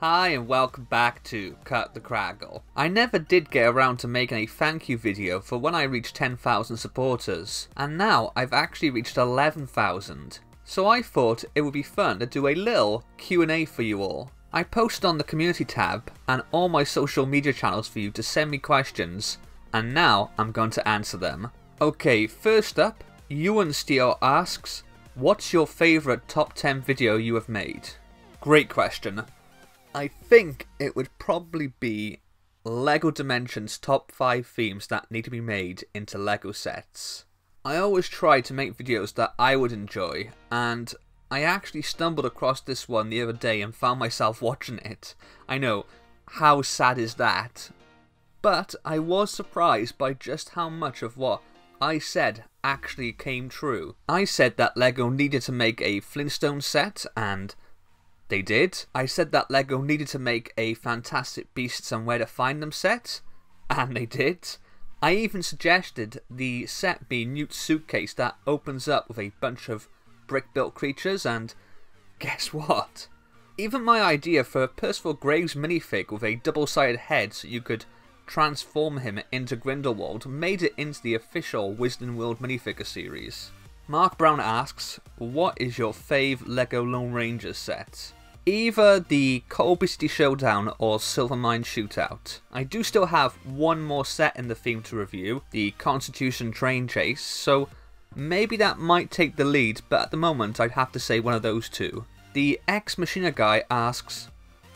Hi and welcome back to Cut the Kragle. I never did get around to making a thank you video for when I reached 10,000 supporters, and now I've actually reached 11,000. So I thought it would be fun to do a little Q&A for you all. I posted on the community tab and all my social media channels for you to send me questions, and now I'm going to answer them. Okay, first up, Ewan Steele asks, What's your favourite top 10 video you have made? Great question. I think it would probably be LEGO Dimensions top 5 themes that need to be made into LEGO sets. I always try to make videos that I would enjoy, and I actually stumbled across this one the other day and found myself watching it. I know, how sad is that? But I was surprised by just how much of what I said actually came true. I said that LEGO needed to make a Flintstone set, and they did. I said that LEGO needed to make a Fantastic Beasts and Where to Find Them set, and they did. I even suggested the set be Newt's suitcase that opens up with a bunch of brick built creatures, and guess what? Even my idea for a Percival Graves minifig with a double sided head so you could transform him into Grindelwald made it into the official Wizarding World minifigure series. Mark Brown asks, What is your fave LEGO Lone Ranger set? Either the Colby City Showdown or Silvermine Shootout. I do still have one more set in the theme to review, the Constitution Train Chase, so maybe that might take the lead, but at the moment I'd have to say one of those two. The Ex Machina guy asks,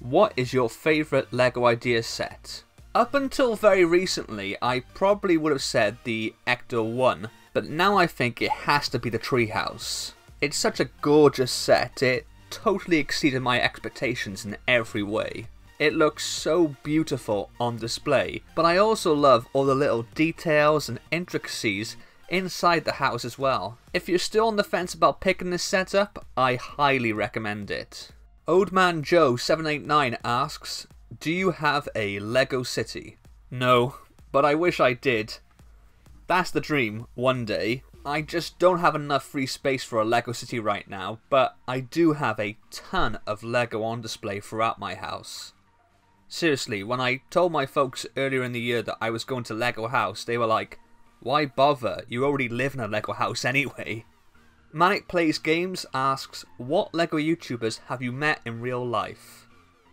What is your favourite LEGO Ideas set? Up until very recently, I probably would have said the Ecto-1, but now I think it has to be the Treehouse. It's such a gorgeous set, it totally exceeded my expectations in every way. It looks so beautiful on display, but I also love all the little details and intricacies inside the house as well. If you're still on the fence about picking this setup, I highly recommend it. Old Man Joe 789 asks, Do you have a Lego City? No, but I wish I did. That's the dream, one day. I just don't have enough free space for a LEGO city right now, but I do have a ton of LEGO on display throughout my house. Seriously, when I told my folks earlier in the year that I was going to LEGO house, they were like, why bother? You already live in a LEGO house anyway. Manic Plays Games asks, what LEGO YouTubers have you met in real life?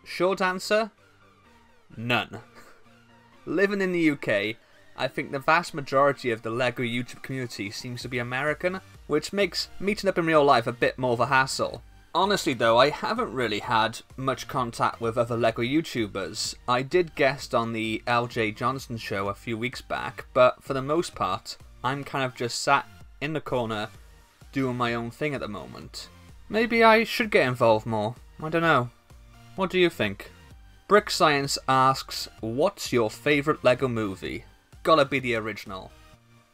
Short answer? None. Living in the UK, I think the vast majority of the LEGO YouTube community seems to be American, which makes meeting up in real life a bit more of a hassle. Honestly though, I haven't really had much contact with other LEGO YouTubers. I did guest on the LJ Johnson show a few weeks back, but for the most part, I'm kind of just sat in the corner doing my own thing at the moment. Maybe I should get involved more. I don't know. What do you think? Brick Science asks, What's your favourite LEGO movie? Gotta be the original.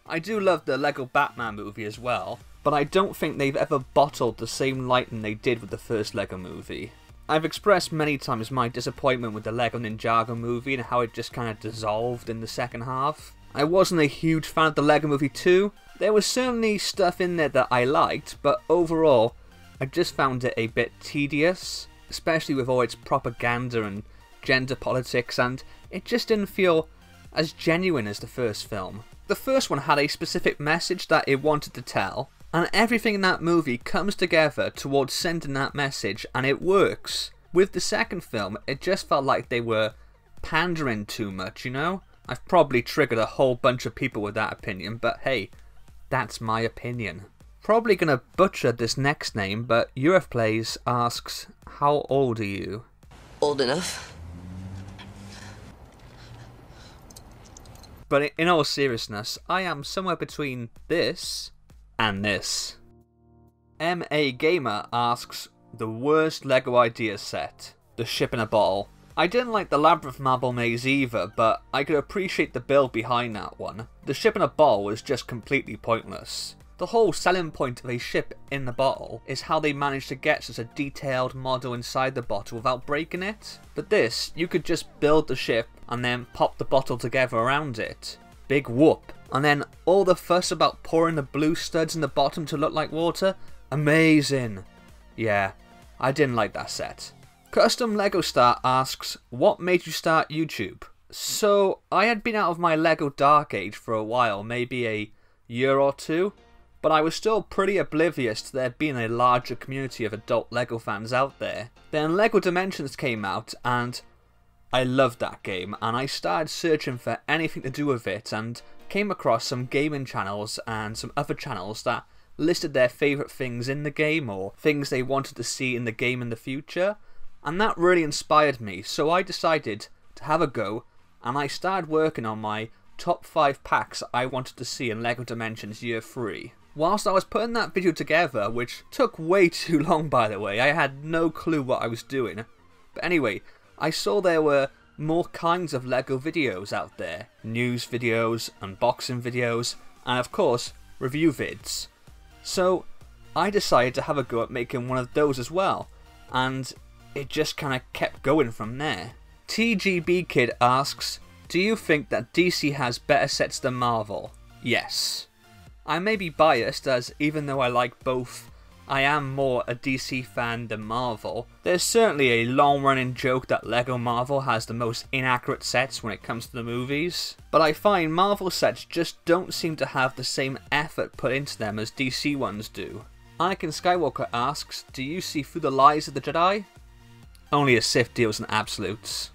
I do love the Lego Batman movie as well, but I don't think they've ever bottled the same lighting they did with the first Lego movie. I've expressed many times my disappointment with the Lego Ninjago movie and how it just kind of dissolved in the second half. I wasn't a huge fan of the Lego movie 2. There was certainly stuff in there that I liked, but overall, I just found it a bit tedious, especially with all its propaganda and gender politics, and it just didn't feel as genuine as the first film. The first one had a specific message that it wanted to tell, and everything in that movie comes together towards sending that message, and it works. With the second film, it just felt like they were pandering too much, you know? I've probably triggered a whole bunch of people with that opinion, but hey, that's my opinion. Probably gonna butcher this next name, but Europe Plays asks, How old are you? Old enough. But in all seriousness, I am somewhere between this and this. MA Gamer asks, the worst LEGO idea set, the ship in a bottle. I didn't like the Labyrinth Marble Maze either, but I could appreciate the build behind that one. The ship in a bottle was just completely pointless. The whole selling point of a ship in the bottle is how they managed to get such a detailed model inside the bottle without breaking it. But this, you could just build the ship and then pop the bottle together around it. Big whoop. And then all the fuss about pouring the blue studs in the bottom to look like water? Amazing. Yeah, I didn't like that set. Custom Lego Star asks, What made you start YouTube? So, I had been out of my Lego Dark Age for a while, maybe a year or two, but I was still pretty oblivious to there being a larger community of adult Lego fans out there. Then Lego Dimensions came out, and I loved that game, and I started searching for anything to do with it, and came across some gaming channels and some other channels that listed their favourite things in the game or things they wanted to see in the game in the future, and that really inspired me, so I decided to have a go, and I started working on my top 5 packs I wanted to see in LEGO Dimensions Year 3. Whilst I was putting that video together, which took way too long by the way, I had no clue what I was doing. But anyway, I saw there were more kinds of LEGO videos out there. News videos, unboxing videos, and of course, review vids. So, I decided to have a go at making one of those as well, and it just kind of kept going from there. TGB Kid asks, Do you think that DC has better sets than Marvel? Yes. I may be biased as even though I like both, I am more a DC fan than Marvel. There's certainly a long running joke that LEGO Marvel has the most inaccurate sets when it comes to the movies, but I find Marvel sets just don't seem to have the same effort put into them as DC ones do. Anakin Skywalker asks, Do you see through the lies of the Jedi? Only a Sith deals in absolutes.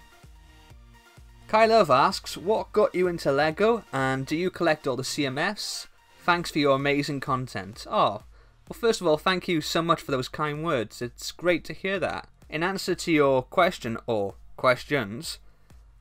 Kai Love asks, What got you into LEGO and do you collect all the CMFs? Thanks for your amazing content. Oh, well, first of all, thank you so much for those kind words. It's great to hear that. In answer to your question, or questions,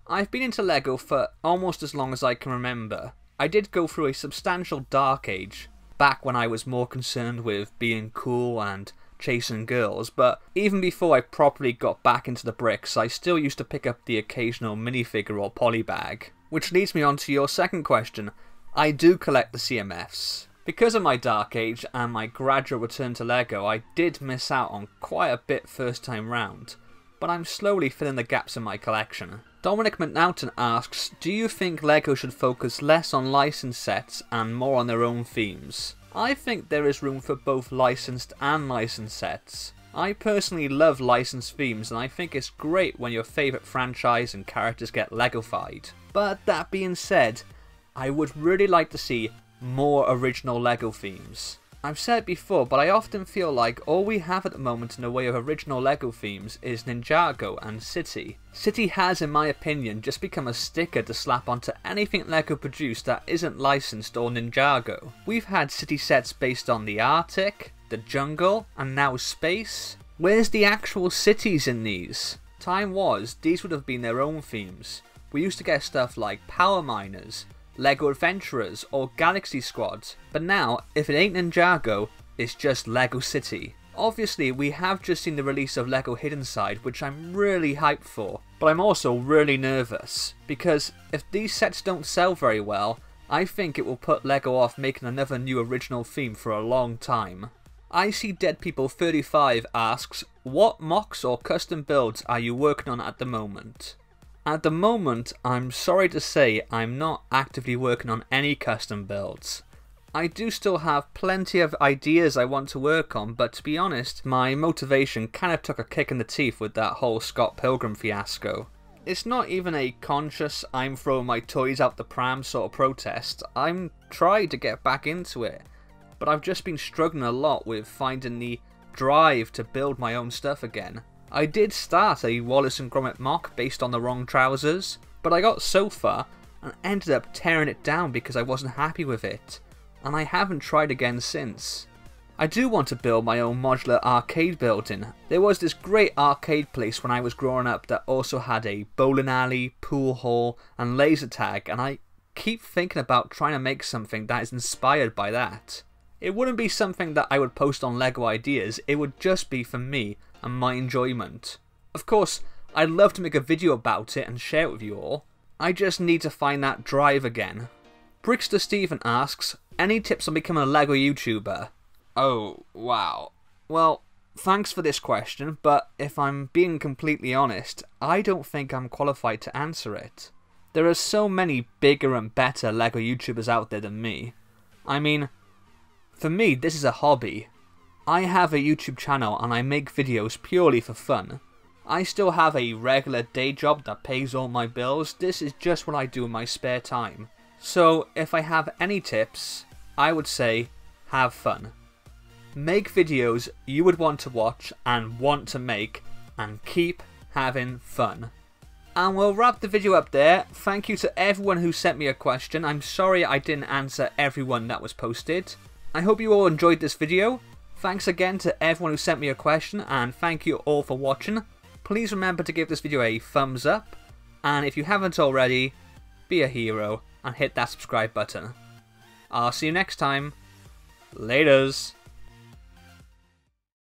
I've been into LEGO for almost as long as I can remember. I did go through a substantial dark age, back when I was more concerned with being cool and chasing girls, but even before I properly got back into the bricks, I still used to pick up the occasional minifigure or polybag. Which leads me on to your second question. I do collect the CMFs. Because of my dark age and my gradual return to LEGO, I did miss out on quite a bit first time round, but I'm slowly filling the gaps in my collection. Dominic McNaughton asks, do you think LEGO should focus less on licensed sets and more on their own themes? I think there is room for both licensed and licensed sets. I personally love licensed themes and I think it's great when your favourite franchise and characters get Legofied. But that being said, I would really like to see more original LEGO themes. I've said it before, but I often feel like all we have at the moment in the way of original LEGO themes is Ninjago and City. City has, in my opinion, just become a sticker to slap onto anything LEGO produced that isn't licensed or Ninjago. We've had city sets based on the Arctic, the jungle, and now space. Where's the actual cities in these? Time was, these would have been their own themes. We used to get stuff like power miners, LEGO Adventurers, or Galaxy Squads, but now, if it ain't Ninjago, it's just LEGO City. Obviously, we have just seen the release of LEGO Hidden Side, which I'm really hyped for, but I'm also really nervous, because if these sets don't sell very well, I think it will put LEGO off making another new original theme for a long time. I see Dead People 35 asks, what MOCs or custom builds are you working on at the moment? At the moment, I'm sorry to say I'm not actively working on any custom builds. I do still have plenty of ideas I want to work on, but to be honest, my motivation kind of took a kick in the teeth with that whole Scott Pilgrim fiasco. It's not even a conscious I'm throwing my toys out the pram sort of protest, I'm trying to get back into it, but I've just been struggling a lot with finding the drive to build my own stuff again. I did start a Wallace and Gromit MOC based on the wrong trousers, but I got so far and ended up tearing it down because I wasn't happy with it, and I haven't tried again since. I do want to build my own modular arcade building. There was this great arcade place when I was growing up that also had a bowling alley, pool hall, and laser tag, and I keep thinking about trying to make something that is inspired by that. It wouldn't be something that I would post on LEGO Ideas, it would just be for me and my enjoyment. Of course, I'd love to make a video about it and share it with you all. I just need to find that drive again. Brickster Steven asks, any tips on becoming a LEGO YouTuber? Oh, wow. Well, thanks for this question, but if I'm being completely honest, I don't think I'm qualified to answer it. There are so many bigger and better LEGO YouTubers out there than me. I mean, for me, this is a hobby. I have a YouTube channel and I make videos purely for fun. I still have a regular day job that pays all my bills. This is just what I do in my spare time. So, if I have any tips, I would say have fun. Make videos you would want to watch and want to make, and keep having fun. And we'll wrap the video up there. Thank you to everyone who sent me a question. I'm sorry I didn't answer everyone that was posted. I hope you all enjoyed this video. Thanks again to everyone who sent me a question, and thank you all for watching. Please remember to give this video a thumbs up, and if you haven't already, be a hero and hit that subscribe button. I'll see you next time. Laters.